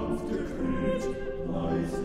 sanfte Kreuz leise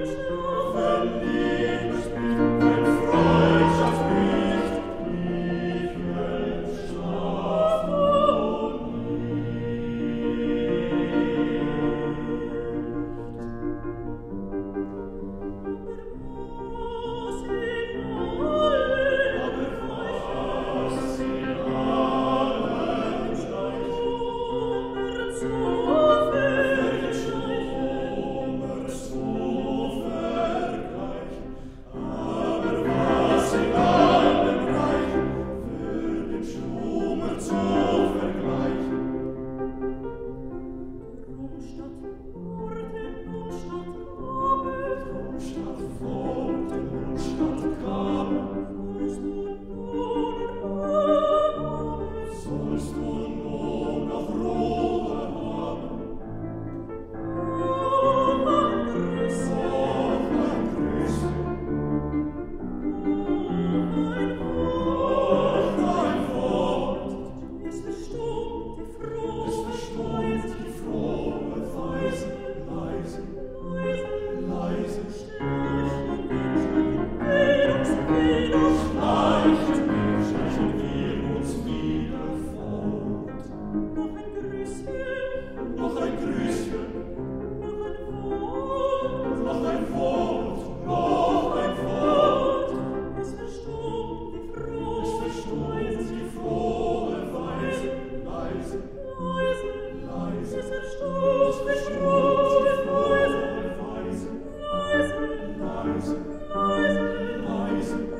Thanks. Christus. Eyes, eyes.